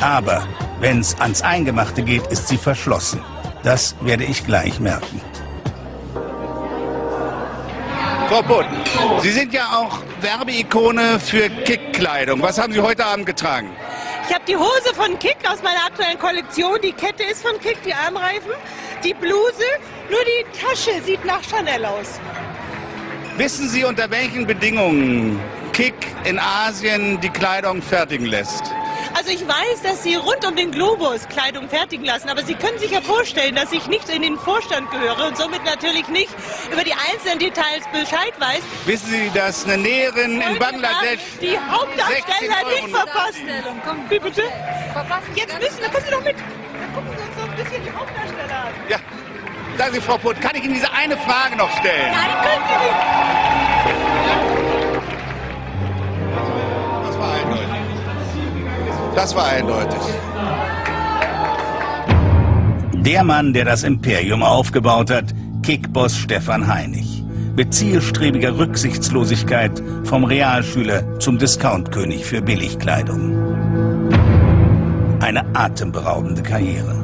Aber wenn es ans Eingemachte geht, ist sie verschlossen. Das werde ich gleich merken. Frau Butt, Sie sind ja auch Werbeikone für Kick-Kleidung. Was haben Sie heute Abend getragen? Ich habe die Hose von Kick aus meiner aktuellen Kollektion. Die Kette ist von Kick, die Armreifen, die Bluse. Nur die Tasche sieht nach Chanel aus. Wissen Sie, unter welchen Bedingungen Kick in Asien die Kleidung fertigen lässt? Also ich weiß, dass Sie rund um den Globus Kleidung fertigen lassen, aber Sie können sich ja vorstellen, dass ich nicht in den Vorstand gehöre und somit natürlich nicht über die einzelnen Details Bescheid weiß. Wissen Sie, dass eine Näherin in Bangladesch die Hauptdarsteller nicht verpassen? Wie bitte? Jetzt müssen, da kommen Sie doch mit. Dann gucken Sie uns doch ein bisschen die Hauptdarsteller an. Ja. Sagen Sie, Frau Putt, kann ich Ihnen diese eine Frage noch stellen? Nein, können Sie nicht. Das war eindeutig. Der Mann, der das Imperium aufgebaut hat, Kickboss Stefan Heinig. Mit zielstrebiger Rücksichtslosigkeit vom Realschüler zum Discountkönig für Billigkleidung. Eine atemberaubende Karriere.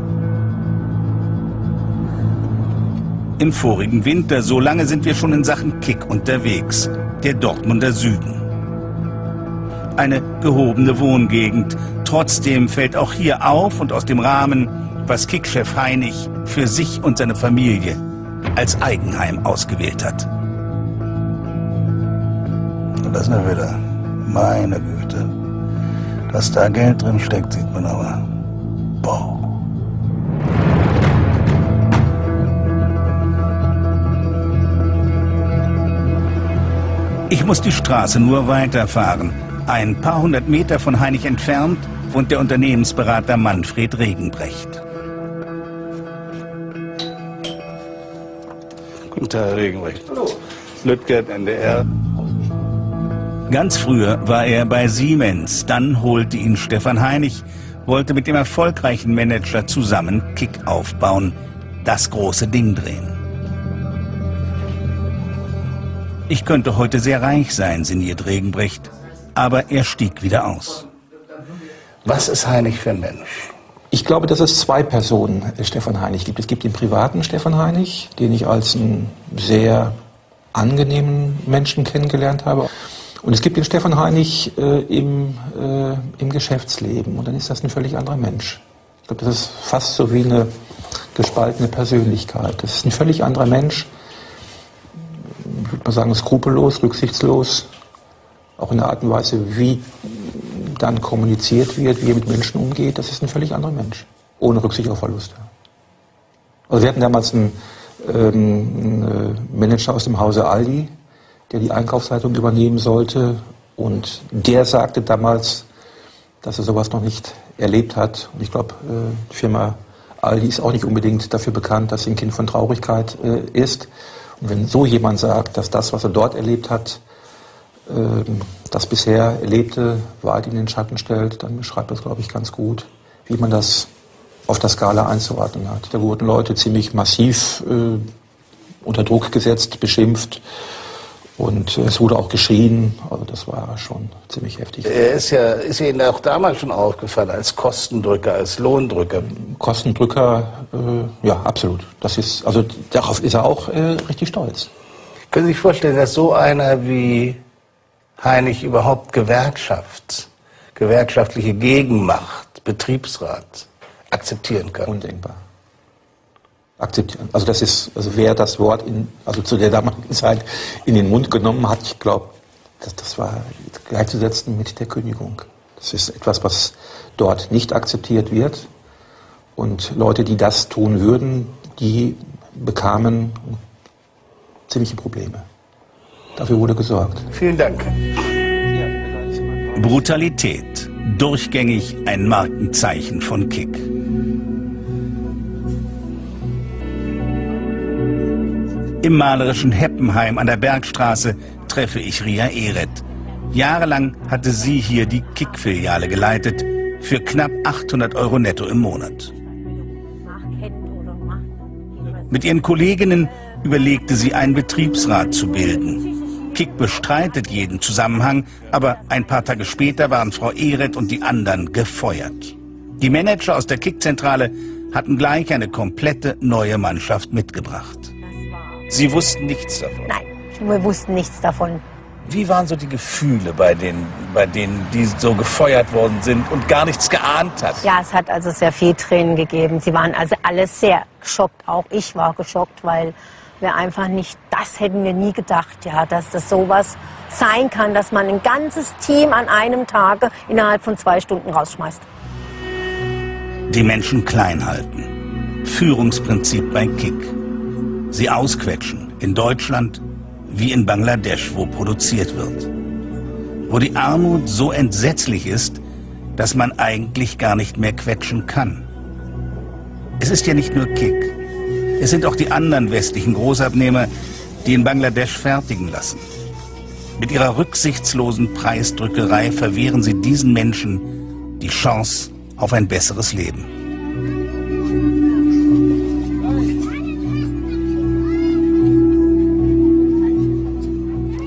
Im vorigen Winter, so lange sind wir schon in Sachen Kick unterwegs, der Dortmunder Süden. Eine gehobene Wohngegend. Trotzdem fällt auch hier auf und aus dem Rahmen, was Kickchef Heinig für sich und seine Familie als Eigenheim ausgewählt hat. Das ist eine Villa. Meine Güte. Dass da Geld drin steckt, sieht man aber. Boah. Ich muss die Straße nur weiterfahren. Ein paar hundert Meter von Heinig entfernt wohnt der Unternehmensberater Manfred Regenbrecht. Guten Tag, Herr Regenbrecht. Hallo. Lüttgert, NDR. Ganz früher war er bei Siemens. Dann holte ihn Stefan Heinig, wollte mit dem erfolgreichen Manager zusammen Kick aufbauen, das große Ding drehen. Ich könnte heute sehr reich sein, sinniert Regenbrecht, aber er stieg wieder aus. Was ist Heinig für ein Mensch? Ich glaube, dass es zwei Personen äh, Stefan Heinig gibt. Es gibt den privaten Stefan Heinig, den ich als einen sehr angenehmen Menschen kennengelernt habe. Und es gibt den Stefan Heinig äh, im, äh, im Geschäftsleben. Und dann ist das ein völlig anderer Mensch. Ich glaube, das ist fast so wie eine gespaltene Persönlichkeit. Das ist ein völlig anderer Mensch. Ich würde mal sagen, skrupellos, rücksichtslos. Auch in der Art und Weise, wie dann kommuniziert wird, wie er mit Menschen umgeht, das ist ein völlig anderer Mensch. Ohne Rücksicht auf Verluste. Also wir hatten damals einen, ähm, einen Manager aus dem Hause Aldi, der die Einkaufsleitung übernehmen sollte. Und der sagte damals, dass er sowas noch nicht erlebt hat. Und ich glaube, äh, die Firma Aldi ist auch nicht unbedingt dafür bekannt, dass sie ein Kind von Traurigkeit äh, ist. Und wenn so jemand sagt, dass das, was er dort erlebt hat, das bisher Erlebte weit in den Schatten stellt, dann beschreibt das, glaube ich, ganz gut, wie man das auf der Skala einzuordnen hat. Da wurden Leute ziemlich massiv äh, unter Druck gesetzt, beschimpft. Und es wurde auch geschrien, also das war schon ziemlich heftig. Er ist ja, ist Ihnen auch damals schon aufgefallen als Kostendrücker, als Lohndrücker? Kostendrücker, äh, ja, absolut. Das ist, also darauf ist er auch äh, richtig stolz. Können Sie sich vorstellen, dass so einer wie Heinig überhaupt Gewerkschaft, gewerkschaftliche Gegenmacht, Betriebsrat akzeptieren kann? Undenkbar. Akzeptieren. Also das ist, also wer das Wort in, also zu der damaligen Zeit in den Mund genommen hat, ich glaube, das, das war gleichzusetzen mit der Kündigung. Das ist etwas, was dort nicht akzeptiert wird. Und Leute, die das tun würden, die bekamen ziemliche Probleme. Dafür wurde gesorgt. Vielen Dank. Brutalität. Durchgängig ein Markenzeichen von Kick. Im malerischen Heppenheim an der Bergstraße treffe ich Ria Ehret. Jahrelang hatte sie hier die Kick-Filiale geleitet, für knapp 800 Euro netto im Monat. Mit ihren Kolleginnen überlegte sie, einen Betriebsrat zu bilden. Kick bestreitet jeden Zusammenhang, aber ein paar Tage später waren Frau Ehret und die anderen gefeuert. Die Manager aus der Kickzentrale hatten gleich eine komplette neue Mannschaft mitgebracht. Sie wussten nichts davon. Nein, wir wussten nichts davon. Wie waren so die Gefühle bei denen, bei denen, die so gefeuert worden sind und gar nichts geahnt hat? Ja, es hat also sehr viel Tränen gegeben. Sie waren also alle sehr geschockt. Auch ich war geschockt, weil wir einfach nicht, das hätten wir nie gedacht, ja, dass das sowas sein kann, dass man ein ganzes Team an einem Tage innerhalb von zwei Stunden rausschmeißt. Die Menschen klein halten. Führungsprinzip bei Kick. Sie ausquetschen. In Deutschland wie in Bangladesch, wo produziert wird. Wo die Armut so entsetzlich ist, dass man eigentlich gar nicht mehr quetschen kann. Es ist ja nicht nur Kick. Es sind auch die anderen westlichen Großabnehmer, die in Bangladesch fertigen lassen. Mit ihrer rücksichtslosen Preisdrückerei verwehren sie diesen Menschen die Chance auf ein besseres Leben.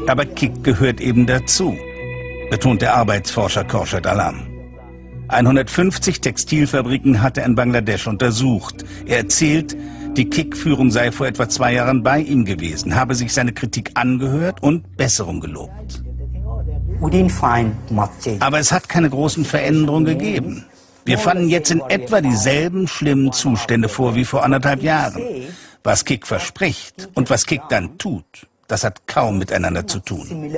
Aber Kick gehört eben dazu, betont der Arbeitsforscher Khorshad Alam. 150 Textilfabriken hat er in Bangladesch untersucht. Er erzählt, die Kick-Führung sei vor etwa zwei Jahren bei ihm gewesen, habe sich seine Kritik angehört und Besserung gelobt. Aber es hat keine großen Veränderungen gegeben. Wir fanden jetzt in etwa dieselben schlimmen Zustände vor wie vor anderthalb Jahren. Was Kick verspricht und was Kick dann tut, das hat kaum miteinander zu tun.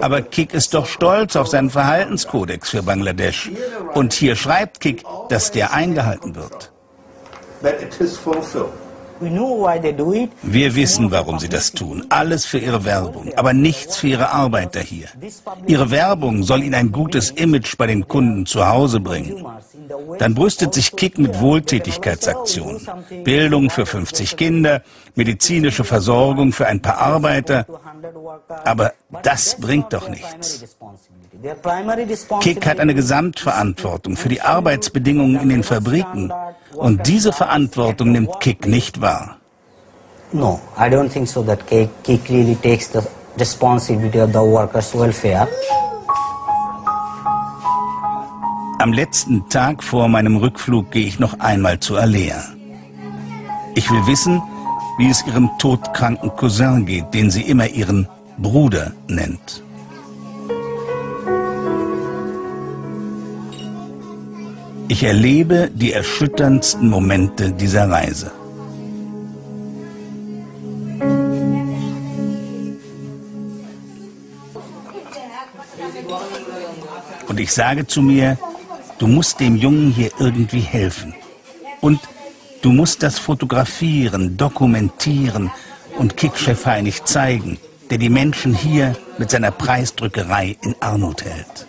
Aber Kik ist doch stolz auf seinen Verhaltenskodex für Bangladesch. Und hier schreibt Kik, dass der eingehalten wird. Wir wissen, warum sie das tun. Alles für ihre Werbung, aber nichts für ihre Arbeiter hier. Ihre Werbung soll ihnen ein gutes Image bei den Kunden zu Hause bringen. Dann brüstet sich Kick mit Wohltätigkeitsaktionen. Bildung für 50 Kinder, medizinische Versorgung für ein paar Arbeiter. Aber das bringt doch nichts. Kick hat eine Gesamtverantwortung für die Arbeitsbedingungen in den Fabriken. Und diese Verantwortung nimmt Kick nicht wahr. No, I don't think so that Kick, Kick really takes the responsibility of the workers' welfare. Am letzten Tag vor meinem Rückflug gehe ich noch einmal zu Alea. Ich will wissen, wie es ihrem todkranken Cousin geht, den sie immer ihren Bruder nennt. Ich erlebe die erschütterndsten Momente dieser Reise. Und ich sage zu mir, du musst dem Jungen hier irgendwie helfen. Und du musst das fotografieren, dokumentieren und Kickchef Heinig zeigen, der die Menschen hier mit seiner Preisdrückerei in Armut hält.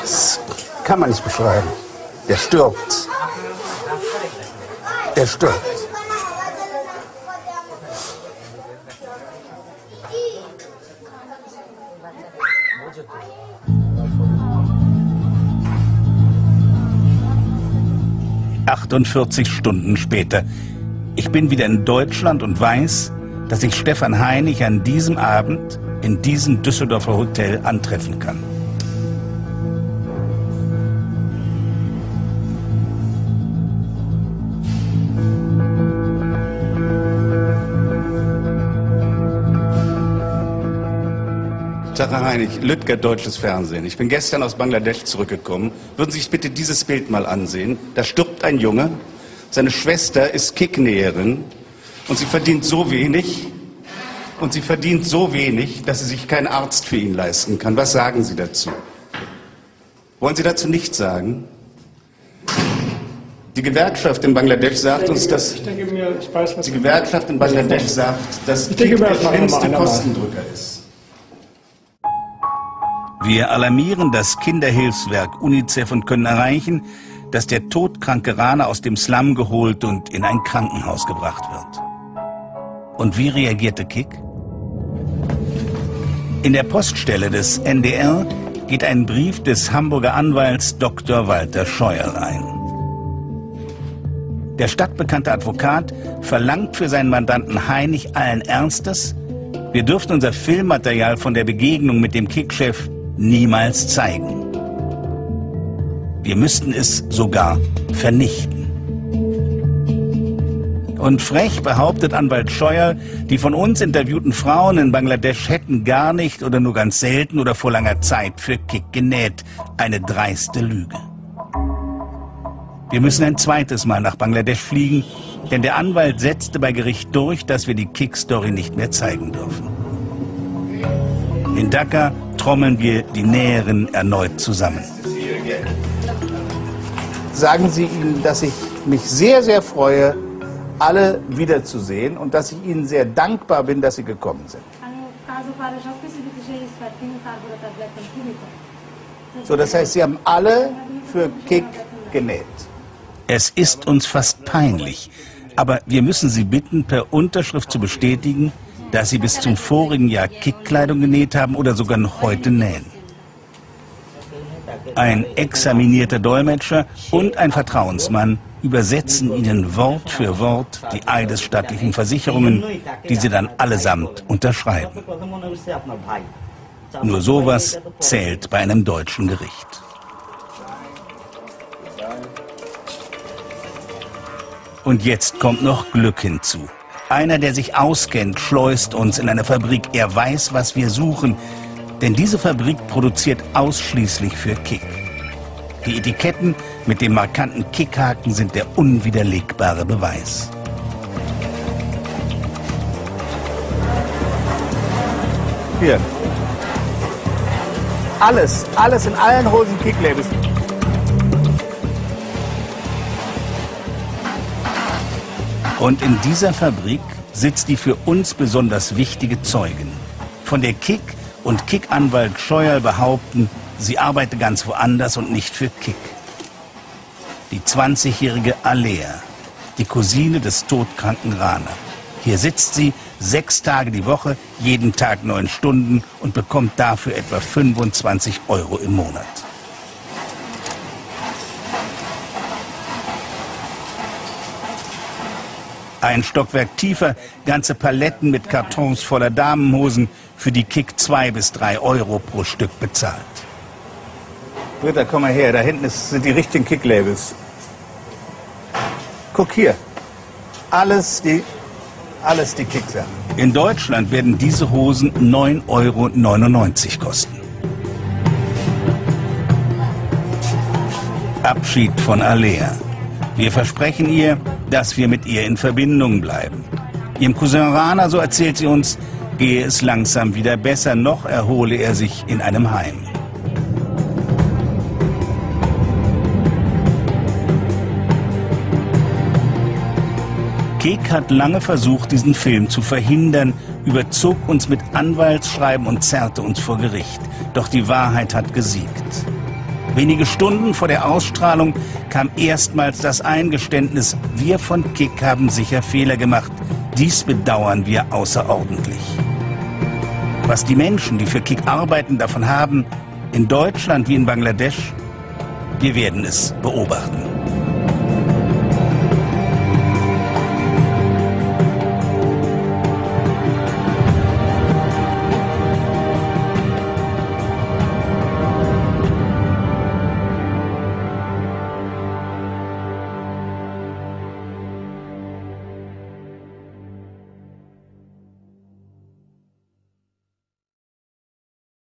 Das kann man nicht beschreiben. Er stirbt. Er stirbt. Achtundvierzig Stunden später. Ich bin wieder in Deutschland und weiß, dass ich Stefan Heinig an diesem Abend in diesem Düsseldorfer Hotel antreffen kann. Herr Heinig, Lüttger, deutsches Fernsehen. Ich bin gestern aus Bangladesch zurückgekommen. Würden Sie sich bitte dieses Bild mal ansehen? Da stirbt ein Junge, seine Schwester ist Kicknäherin und sie verdient so wenig, und sie verdient so wenig, dass sie sich keinen Arzt für ihn leisten kann. Was sagen Sie dazu? Wollen Sie dazu nichts sagen? Die Gewerkschaft in Bangladesch sagt uns, dass denke mir, weiß, die Gewerkschaft in Bangladesch sagt, dass denke, wir der schlimmste. Kostendrücker ist. Wir alarmieren das Kinderhilfswerk UNICEF und können erreichen, dass der todkranke Rana aus dem Slum geholt und in ein Krankenhaus gebracht wird. Und wie reagierte Kick? In der Poststelle des NDR geht ein Brief des Hamburger Anwalts Dr. Walter Scheuerl ein. Der stadtbekannte Advokat verlangt für seinen Mandanten Heinig allen Ernstes, wir dürften unser Filmmaterial von der Begegnung mit dem Kickchef niemals zeigen. Wir müssten es sogar vernichten. Und frech behauptet Anwalt Scheuer, die von uns interviewten Frauen in Bangladesch hätten gar nicht oder nur ganz selten oder vor langer Zeit für Kick genäht. Eine dreiste Lüge. Wir müssen ein zweites Mal nach Bangladesch fliegen, denn der Anwalt setzte bei Gericht durch, dass wir die Kick-Story nicht mehr zeigen dürfen. In Dhaka trommeln wir die Näheren erneut zusammen. Sagen Sie ihnen, dass ich mich sehr, sehr freue, alle wiederzusehen und dass ich Ihnen sehr dankbar bin, dass Sie gekommen sind. So, das heißt, Sie haben alle für Kick genäht. Es ist uns fast peinlich, aber wir müssen Sie bitten, per Unterschrift zu bestätigen, dass Sie bis zum vorigen Jahr Kickkleidung genäht haben oder sogar noch heute nähen. Ein examinierter Dolmetscher und ein Vertrauensmann übersetzen Ihnen Wort für Wort die eidesstattlichen Versicherungen, die Sie dann allesamt unterschreiben. Nur sowas zählt bei einem deutschen Gericht. Und jetzt kommt noch Glück hinzu. Einer, der sich auskennt, schleust uns in eine Fabrik. Er weiß, was wir suchen. Denn diese Fabrik produziert ausschließlich für Kick. Die Etiketten mit dem markanten Kickhaken sind der unwiderlegbare Beweis. Hier. Alles, alles in allen Hosen Kicklabels. Und in dieser Fabrik sitzt die für uns besonders wichtige Zeugin. Von der Kick und Kick-Anwalt Scheuer behaupten, sie arbeite ganz woanders und nicht für Kick. Die 20-jährige Alea, die Cousine des todkranken Rana. Hier sitzt sie sechs Tage die Woche, jeden Tag neun Stunden und bekommt dafür etwa 25 Euro im Monat. Ein Stockwerk tiefer, ganze Paletten mit Kartons voller Damenhosen, für die Kick zwei bis drei Euro pro Stück bezahlt. Britta, komm mal her, da hinten sind die richtigen Kicklabels. Guck hier. Alles die, alles die Kicksachen. In Deutschland werden diese Hosen 9,99 Euro kosten. Abschied von Alea. Wir versprechen ihr, dass wir mit ihr in Verbindung bleiben. Ihrem Cousin Rana, so erzählt sie uns, gehe es langsam wieder besser, noch erhole er sich in einem Heim. Kek hat lange versucht, diesen Film zu verhindern, überzog uns mit Anwaltsschreiben und zerrte uns vor Gericht. Doch die Wahrheit hat gesiegt. Wenige Stunden vor der Ausstrahlung kam erstmals das Eingeständnis, wir von Kick haben sicher Fehler gemacht. Dies bedauern wir außerordentlich. Was die Menschen, die für Kick arbeiten, davon haben, in Deutschland wie in Bangladesch, wir werden es beobachten.